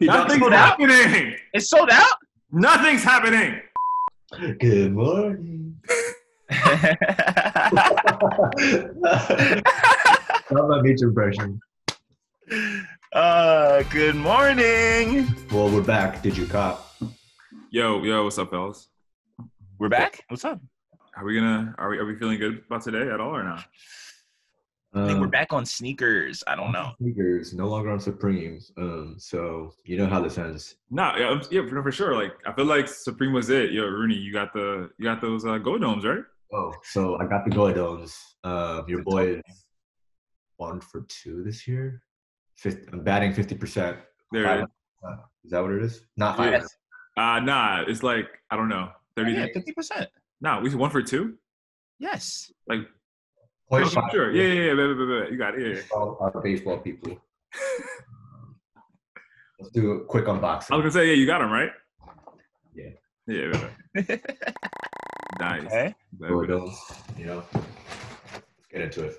Nothing's sold out? happening. It's sold out. Nothing's happening. Good morning. Not my Meech impression. uh, good morning. Well, we're back. Did you cop? Yo, yo, what's up, fellas? We're back. What's up? Are we gonna? Are we? Are we feeling good about today at all or not? I think we're Um, back on sneakers. I don't know. Sneakers no longer on Supremes. Um, so you know how this ends. No, yeah, yeah, for, for sure. Like, I feel like Supreme was it. Yo, Rooney, you got the, you got those uh, Goadomes, right? Oh, so I got the Goadomes. Uh, your boy is one for two this year. 50, I'm batting fifty percent. There. it is. Is that what it is? Not Yeah. five. Uh, nah, it's like I don't know, thirty. Yeah, fifty percent. Nah, we one for two. Yes. Like, Point for sure. Yeah, yeah, yeah. Wait, wait, wait, wait. You got it. Yeah, yeah. All our baseball people. Let's do a quick unboxing. I was gonna say, yeah, you got them right. Yeah. Yeah. wait, wait. Nice. Okay. Wait, wait. You know. Let's get into it.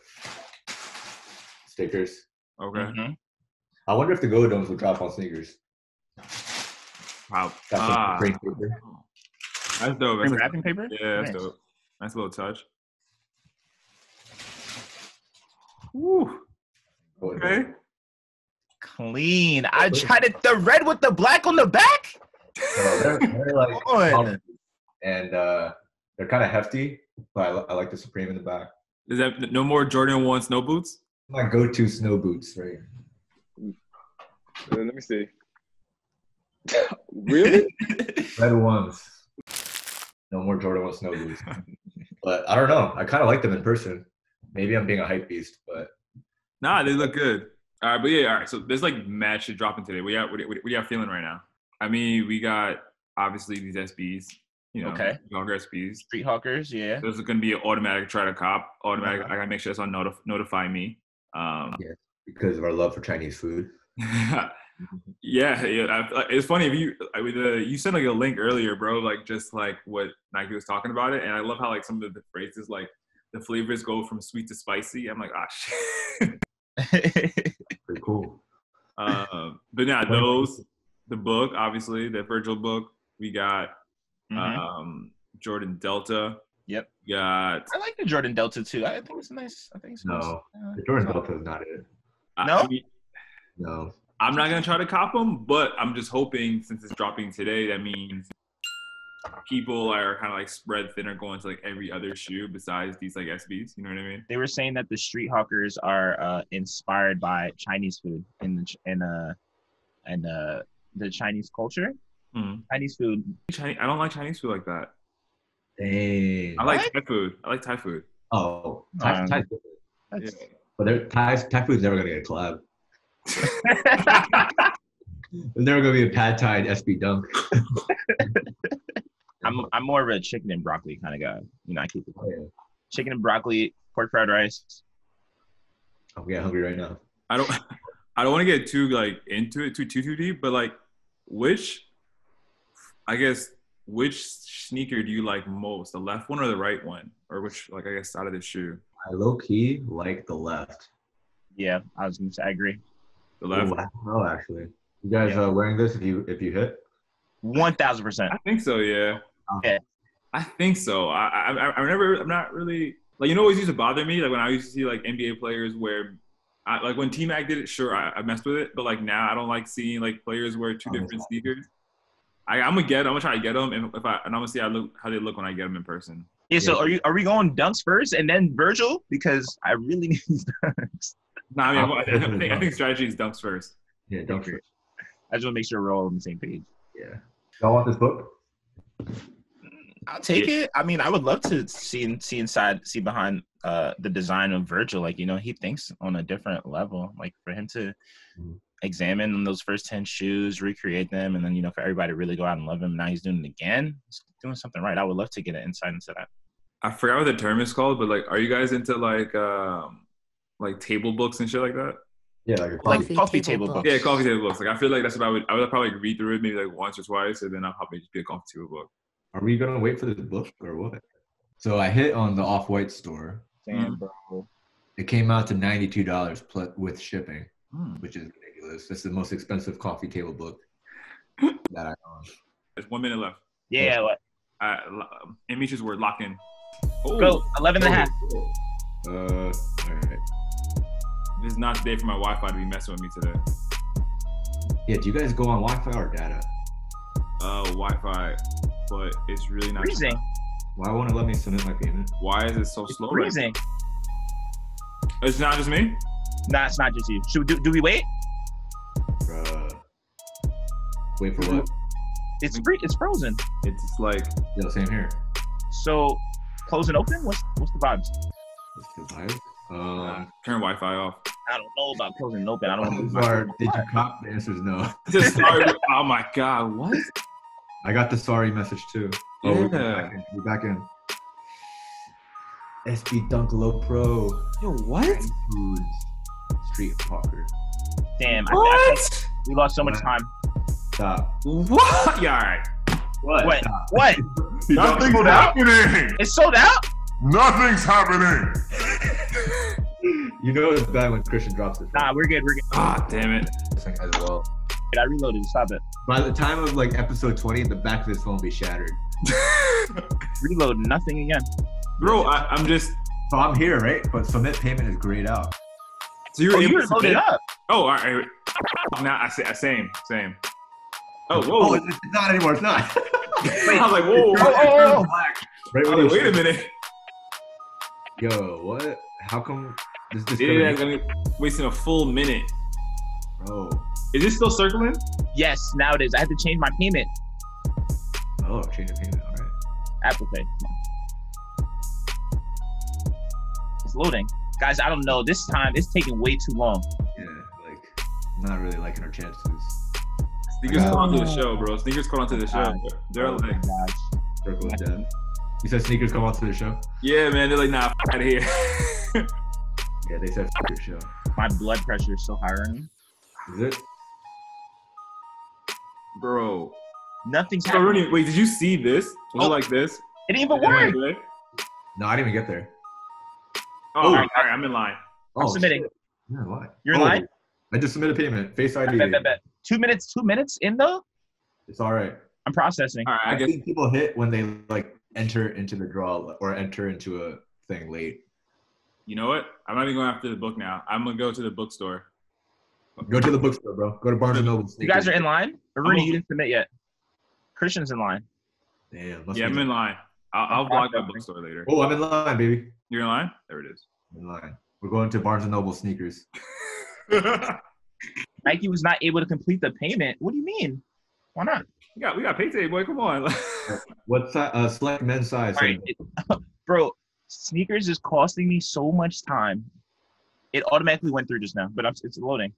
Stickers. Okay. Mhm. I wonder if the Goadomes will drop on sneakers. Wow. Got some Ah, great paper. that's dope. Green That's wrapping paper. yeah, that's Nice. dope. Nice little touch. Woo. Okay. Clean. I tried it. The red with the black on the back. So they're, they're like on. and uh, they're kind of hefty, but I, I like the Supreme in the back. Is that no more Jordan One snow boots? My go-to snow boots, right? Uh, Let me see. really? Red ones. No more Jordan One snow boots. but I don't know. I kind of like them in person. Maybe I'm being a hype beast, but Nah, they look good. All right, but yeah, all right. So there's like mad shit dropping today. What you got? What, what, what you feeling right now? I mean, we got obviously these SBs. You know, Okay. younger SBs. Street hawkers. Yeah. There's going to be an automatic try to cop. Automatic. Uh-huh. I gotta make sure it's on notif- notify me. Um, because of our love for Chinese food. yeah, yeah. I, it's funny if you I mean, uh, you sent like a link earlier, bro. Like just like what Nike was talking about it, and I love how like some of the phrases like the flavors go from sweet to spicy. I'm like, ah, shit. Pretty cool. um, but yeah, those the book, obviously the Virgil book. We got Mhm. um, Jordan Delta. Yep. We got I like the Jordan Delta too. I think it's nice. I think it's nice. No. Uh, The Jordan Delta is not it. No? I mean, No. I'm not gonna try to cop them, but I'm just hoping since it's dropping today, that means people are kind of like spread thin or going to like every other shoe besides these like SBs. You know what I mean? They were saying that the street hawkers are uh, inspired by Chinese food in the Ch- in uh and uh the Chinese culture. Mhm. Chinese food. Chinese, I don't like Chinese food like that. Dang. I like What? Thai food. I like Thai food. Oh, Thai, Um, Thai, That's, but they're, Thai, Thai food's never gonna get a collab. There's never gonna be a pad Thai SB dunk. I'm I'm more of a chicken and broccoli kind of guy. You know, I keep it Oh, yeah. chicken and broccoli, pork fried rice. I'm getting hungry right now. I don't. I don't want to get too like into it too too too deep, but like, which, I guess, which sneaker do you like most, the left one or the right one, or which like I guess side of the shoe? I low key like the left. Yeah, I was gonna say I agree. The left. Ooh, I don't know actually. You guys Yeah. uh, wearing this if you if you hit? One thousand percent. I think so. Yeah. Oh. Okay. I think so. I, I I I never. I'm not really like you know. What always used to bother me like when I used to see like NBA players wear. I, like when T Mac did it, sure, I, I messed with it, but like now I don't like seeing like players wear two oh, different sneakers. I, I'm gonna get. I'm gonna try to get them, and if I and I'm gonna see how look how they look when I get them in person. Yeah. So Yeah. are you are we going dunks first and then Virgil because I really need these dunks. Nah, I mean, I'll- I, I think I think strategy is dunks first. Yeah, don't Agree. I just want to make sure we're all on the same page. Yeah. Y'all want this book? I'll take it. I mean, I would love to see see inside, see behind uh the design of Virgil. Like, you know, he thinks on a different level. Like for him to Mhm. examine those first ten shoes, recreate them, and then you know for everybody to really go out and love him. Now he's doing it again. He's doing something right. I would love to get an insight into that. I forgot what the term is called, but like, are you guys into like um like table books and shit like that? Yeah, like a Like coffee. Coffee coffee table table book. books. Yeah, coffee table books. Like I feel like that's what I would I would probably read through it maybe like once or twice, and then I'll probably just be a coffee table book. Are we gonna wait for this book or what? So I hit on the Off White store. Damn, bro. It came out to ninety two dollars plus with shipping, Hmm. which is ridiculous. That's the most expensive coffee table book that I own. There's one minute left. Yeah, what? Uh, lo- in Misha's word, lock in. Oh, Go 11 and a half. Uh, all right. This is not the day for my Wi-Fi to be messing with me today. Yeah, do you guys go on Wi-Fi or data? Uh, Wi-Fi, but it's really not. Freezing. Why won't it let me submit my payment? Why is it so It's slow? freezing. now? It's not just me. Nah, it's not just you. Should we do, do we wait? Bruh. Wait for what? It's free. It's frozen. It's just like Yo, same here. So close and open. What's what's the vibes? What's the vibe? uh, Um, turn Wi-Fi off. I don't know about closing and open. I don't want Sorry, to. did you cop? The answer is no. Just sorry. oh my god, what? I got the sorry message too. Oh, we're Yeah. back in. We're back in. SB Dunk Low Pro. Yo, what? Foods. Street Hawker. Damn. I, I What? we lost so much time. Stop. What? Yeah, all right. What? What? Stop. What? Nothing's sold out? happening. It's sold out. Nothing's happening. You know it's bad when Christian drops it. Nah, we're good. We're good. Ah, damn it. as well. I reloaded. Stop it. By the time of like episode 20, the back of this phone will be shattered. Reload. Nothing again. Bro, I, I'm just. So I'm here, right? But submit payment is grayed out. So you're Oh, able you to loaded submit- up. Oh, all right. Now I say same, same. Oh, Oh, whoa. it's it's not anymore. It's not. I was like, whoa. Oh, oh, oh. Right I when was you- like, wait a minute. Yo, what? How come this Yeah, yeah, discrimination? I mean, wasting a full minute. Bro. Is it still circling? Yes. Now it is. I had to change my payment. Oh, change of payment. All right. Apple Pay. It's loading. Guys, I don't know. This time it's taking way too long. Yeah, like, I'm not really liking our chances. Sneakers call onto the show, bro. Sneakers call onto the show. They're Oh like, gosh. Circle of death. You said sneakers come onto the show? yeah, man. They're like, nah, f- out of here. Yeah, they said f- your show. My blood pressure is so high right now. Is it? Bro. Nothing's So, happening. Rooney, wait, did you see this? Was Oh. it like this? It didn't even Did it work. like? No, I didn't even get there. Oh, all oh. right, all right, I'm in line. Oh, I'm submitting. shit. Yeah, why? You're in Oh, line? I just submitted payment. Face ID. Bet, bet, bet. Two minutes. Two minutes in though. It's all right. I'm processing. All right, I I guess. think people hit when they like enter into the draw or enter into a thing late. You know what? I'm not even going after the book now. I'm gonna go to the bookstore. Go to the bookstore, bro. Go to Barnes and Noble. You guys are in line. Or Rooney, you didn't submit yet. Christian's in line. Damn. Yeah, I'm in line. I'll, I'll I'm vlog my bookstore later. Oh, I'm in line, baby. You're in line? There it is. I'm in line. We're going to Barnes and Noble sneakers. Nike was not able to complete the payment. What do you mean? Why not? got we got pay today, boy. Come on. What size? Uh, select men's size. All right, it- bro. Sneakers is costing me so much time. It automatically went through just now, but I'm, it's loading.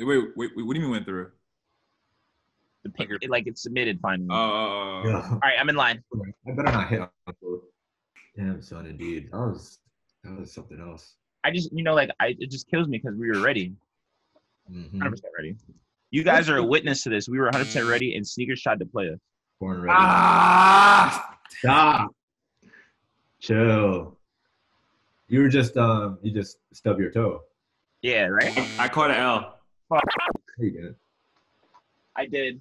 wait, wait, wait, what do you mean went through? The pay, Like it, like it's submitted finally. Oh, oh, Yeah. All right, I'm in line. I better not hit on both. Damn, son, indeed. That was that was something else. I just, you know, like I, it just kills me because we were ready, Mhm. 100 percent ready. You guys are a witness to this. We were 100 percent ready, and sneakers tried to play us. Born ready. Ah! Stop. Chill. You were just um you just stub your toe. Yeah, right. I caught an L. There you go. I did.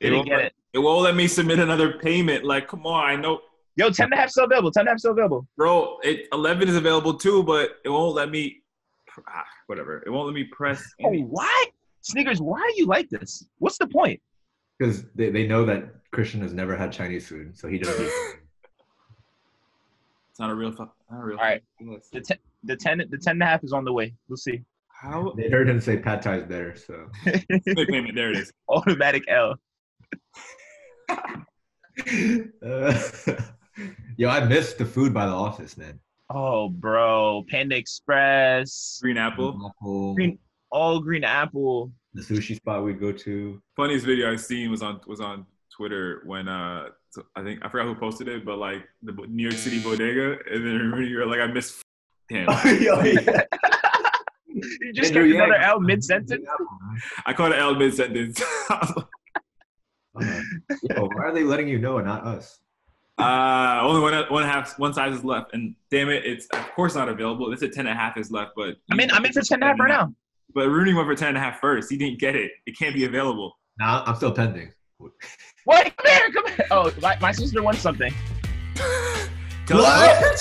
It Didn't won't, get let, it. it won't let me submit another payment. Like, come on, I know, Yo, 10 and a half still available. 10 and a half still available. bro. It 11 is available too, but it won't let me. Ah, whatever. It won't let me press. Oh, any- why? Sneakers, why are you like this? What's the point? Because they, they know that Christian has never had Chinese food, so he doesn't. It's not a real. fu- Not a real. All right. fucking- The 10, the 10, the 10 and a half is on the way. We'll see. How? they heard him say pad thai is better, so There it is. Automatic L. Uh, Yo, I missed the food by the office, man. Oh, bro. Panda Express. Green apple. Apple, Green, all green apple. the sushi spot we'd go to. Funniest video I've seen was on was on Twitter when uh so I think I forgot who posted it, but like the New York City bodega, and then you're like I missed. Damn, Yo, yeah. You just Andrew got another L mid sentence. I caught an L mid sentence. Uh, Uh, yo, why are they letting you know and not us? Uh, only one one half one size is left, and damn it, it's of course not available. This a ten and a half is left, but I mean. I'm in for 10 and a right now. But Rooney went for 10 and a half first. He didn't get it. It can't be available. Nah, I'm still pending. Wait, come here, come here. Oh, my, my sister wants something. Tell- What?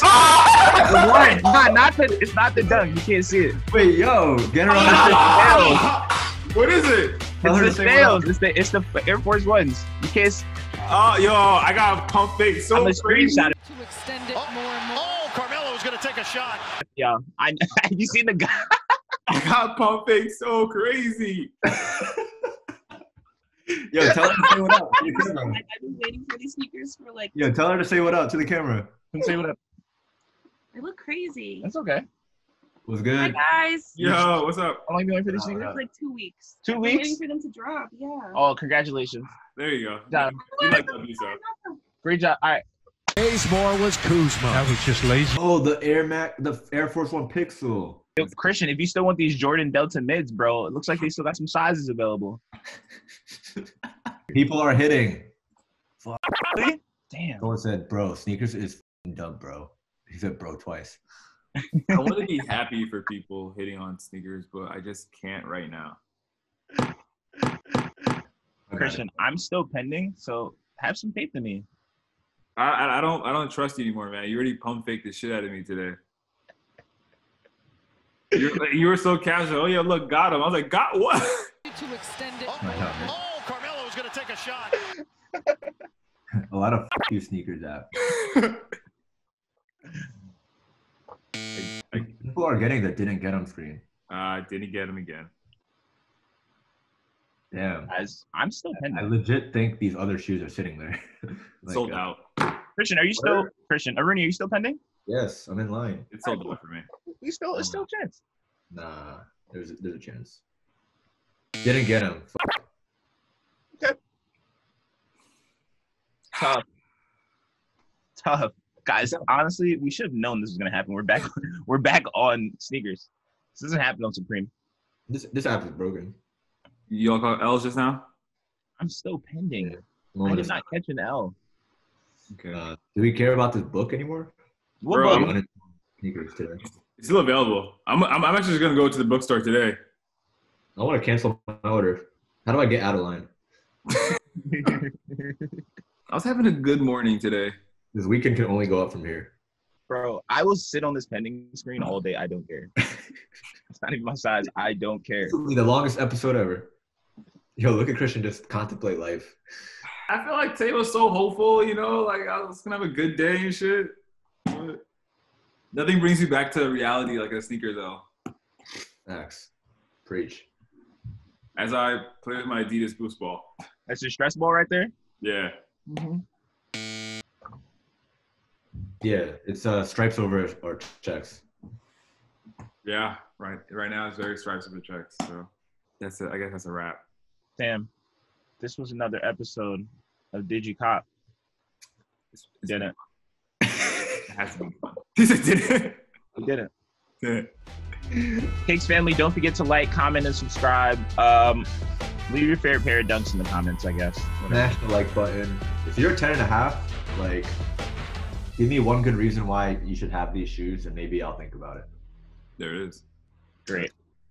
Not, not the. It's not the dunk. You can't see it. Wait, yo, get her on the what is it? Tell her to It's the say sales. It's the it's the Air Force Ones. You can't. Oh, yo, I got a pump fake so I'm a crazy. screenshot. to extend it more and more. Oh, oh Carmelo's going to take a shot. Yeah, I. Have you seen the guy? I got pump fake so crazy. Yo, tell her to say what up to the camera. Like I've been waiting for these sneakers for like Yo, tell her to say what up to the camera. Say what up. they look crazy. That's okay. Was good. Hi guys. Yo, what's up? How long you been waiting for these Uh, sneakers? It's like two weeks. Two I've been weeks? Waiting for them to drop. Yeah. Oh, congratulations. There you go. Job. We like W stuff. Great job. All right. Bazemore was Kuzma. That was just lazy. Oh, the Air Mac, the Air Force One Pixel. Yo, Christian, if you still want these Jordan Delta mids, bro, it looks like they still got some sizes available. People are hitting. Damn. Someone said, "Bro, sneakers is f***ing dumb, bro." He said, "Bro," twice. I want to be happy for people hitting on sneakers, but I just can't right now. Christian, I'm still pending, so have some faith in me. I, I I don't I don't trust you anymore, man. You already pump faked the shit out of me today. You're, you were so casual. Oh yeah, look, got him. I was like, got what? To extend it Oh, more and more. oh going to take a shot. A lot of f- you sneakers app. People are getting that didn't get them screen. uh, didn't get him again. Damn. Guys, I'm still I legit think these other shoes are sitting there. Like, sold uh, out. Christian, are you still Christian? Oruny, are you still pending? Yes, I'm in line. It's sold out for me. We still, it's still a chance. Nah, there's a, there's a chance. Didn't get him. Okay. Tough. Tough. Guys, honestly, we should have known this was gonna happen. We're back we're back on sneakers. This doesn't happen on Supreme. This this app is broken. You all call L's just now? I'm still pending. I did not catch an L. Okay. Uh, do we care about this book anymore? What Bro, book? Sneakers today. It's still available. I'm, I'm, I'm actually just gonna go to the bookstore today. I want to cancel my order. How do I get out of line? I was having a good morning today. This weekend can only go up from here. Bro, I will sit on this pending screen all day. I don't care. it's not even my size. I don't care. This will be the longest episode ever. Yo, look at Christian just contemplate life. I feel like Tay was so hopeful, you know, like I was gonna have a good day and shit. But nothing brings you back to reality like a sneaker though. Max, preach. As I play with my Adidas Boost Ball. That's your stress ball right there. Yeah. Mm-hmm. Yeah, it's uh stripes over or checks. Yeah. Right. Right now it's very stripes over checks. So that's it. I guess that's a wrap. Damn. This was another episode of Did You Cop. It's, it's Didn't. It has to be fun. He said, did it? We didn't. Did it? Kicks family, don't forget to like, comment, and subscribe. Um, leave your favorite pair of dunks in the comments, I guess. Smash the like button. If you're 10 and a half, like, give me one good reason why you should have these shoes, and maybe I'll think about it. There it is. Great.